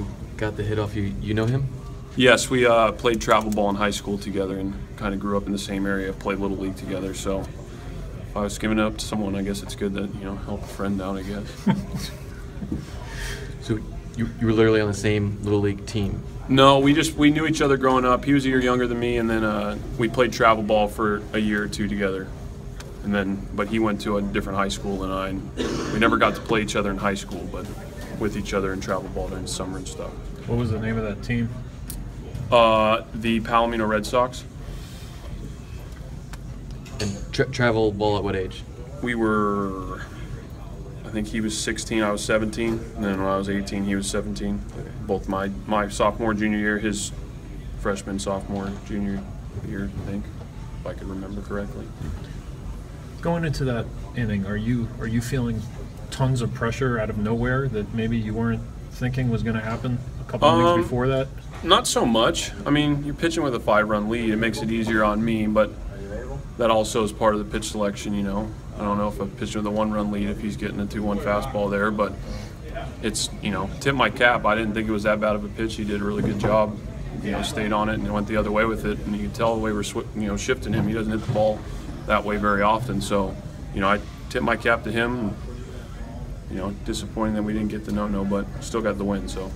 who got the hit off you, you know him? Yes, we uh, played travel ball in high school together and kind of grew up in the same area, played Little League together. So if I was giving it up to someone, I guess it's good that, you know, help a friend out, I guess. So you, you were literally on the same little league team. no, we just, we knew each other growing up. He was a year younger than me, and then uh, we played travel ball for a year or two together. And then, but he went to a different high school than I, and we never got to play each other in high school, but with each other in travel ball during the summer and stuff. What was the name of that team? Uh, the Palomino Red Sox. And tra- travel ball at what age? we were I think he was 16, I was 17, and then when I was 18, he was 17. Both my my sophomore, junior year, his freshman, sophomore, junior year, I think, if I could remember correctly. Going into that inning, are you are you feeling tons of pressure out of nowhere that maybe you weren't thinking was going to happen a couple of Um, weeks before that? Not so much. I mean, you're pitching with a five-run lead. It makes it easier on me, but that also is part of the pitch selection. You know, I don't know if I'm pitching with a one-run lead if he's getting a two-one fastball there, but it's you know, tip my cap. I didn't think it was that bad of a pitch. He did a really good job. You know, stayed on it and went the other way with it, and you can tell the way we're swi- you know shifting him. He doesn't hit the ball that way very often, so you know, I tip my cap to him. You know, disappointing that we didn't get the no-no, but still got the win. So.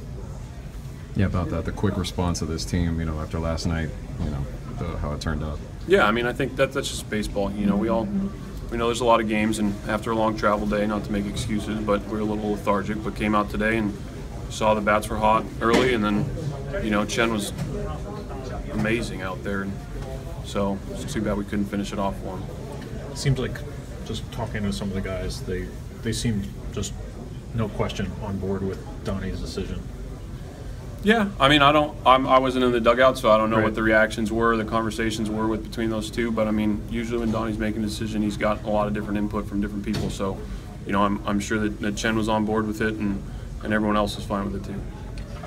Yeah, about that, the quick response of this team, you know, after last night, you know, the, how it turned out. Yeah, I mean, I think that that's just baseball. You know, we all we know there's a lot of games, and after a long travel day, not to make excuses, but we are a little lethargic. But came out today and saw the bats were hot early, and then you know Chen was amazing out there, and so it's too bad we couldn't finish it off for him. Seems like just talking to some of the guys, they they seemed just no question on board with Donnie's decision. Yeah, I mean, I don't, I'm, I wasn't in the dugout, so I don't know Right. what the reactions were, the conversations were with between those two. But I mean, usually when Donnie's making a decision, he's got a lot of different input from different people. So, you know, I'm, I'm sure that, that Chen was on board with it, and, and everyone else is fine with it too.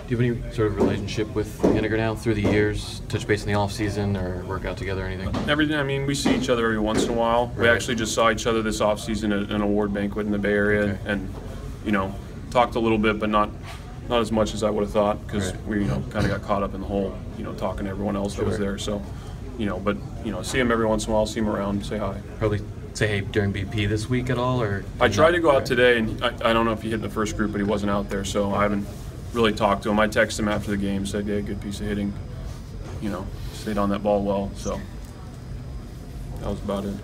Do you have any sort of relationship with Haniger now through the years? Touch base in the off season or work out together or anything? Everything. I mean, we see each other every once in a while. We actually just saw each other this offseason at an award banquet in the Bay Area, Okay. and you know, talked a little bit, but not not as much as I would have thought because Right. we you know kind of got caught up in the whole you know talking to everyone else that was there. So, you know, but you know, see him every once in a while, see him around, say hi. Probably say hey during BP this week at all, or I tried to go out Right. today, and I, I don't know if he hit the first group, but he wasn't out there, so I haven't really talked to him. I texted him after the game, said, "Yeah, good piece of hitting. You know, stayed on that ball well." So that was about it.